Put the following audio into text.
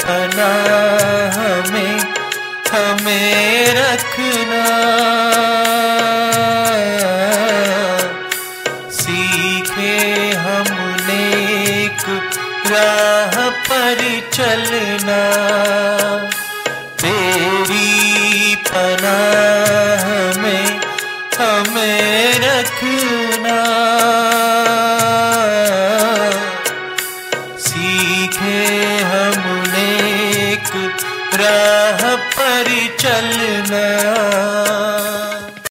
पनाह में हमें रखना सीखे हमने एक राह पर चलना तेरी पनाह में हमें रखना। सीखे हमने एक राह पर चलना।